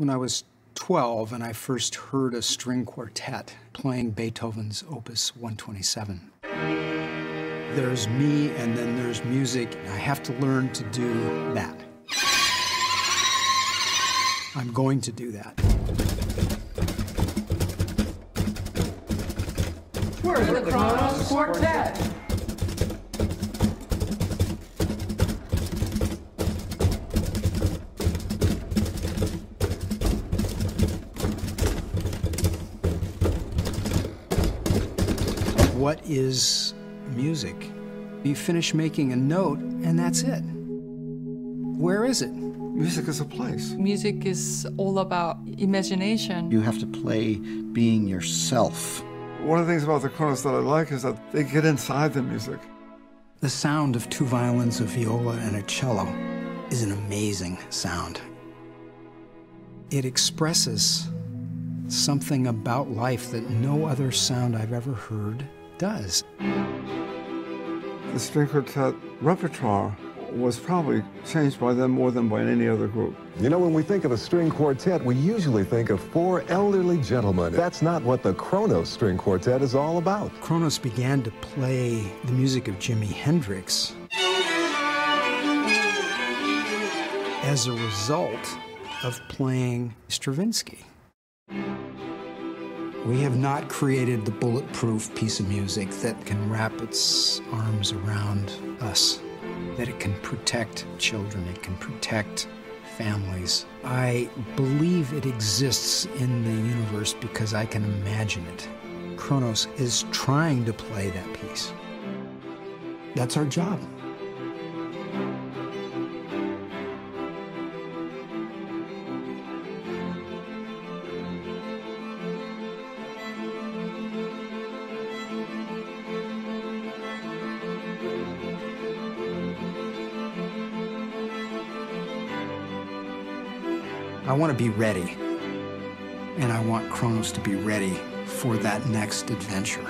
When I was 12 and I first heard a string quartet playing Beethoven's Opus 127. There's me and then there's music. I have to learn to do that. I'm going to do that. Where's the Kronos Quartet? What is music? You finish making a note and that's it. Where is it? Music is a place. Music is all about imagination. You have to play being yourself. One of the things about the Kronos that I like is that they get inside the music. The sound of two violins, a viola, and a cello is an amazing sound. It expresses something about life that no other sound I've ever heard does. The string quartet repertoire was probably changed by them more than by any other group. You know, when we think of a string quartet, we usually think of four elderly gentlemen. That's not what the Kronos String Quartet is all about. Kronos began to play the music of Jimi Hendrix as a result of playing Stravinsky. We have not created the bulletproof piece of music that can wrap its arms around us, that it can protect children, it can protect families. I believe it exists in the universe because I can imagine it. Kronos is trying to play that piece. That's our job. I want to be ready. And I want Kronos to be ready for that next adventure.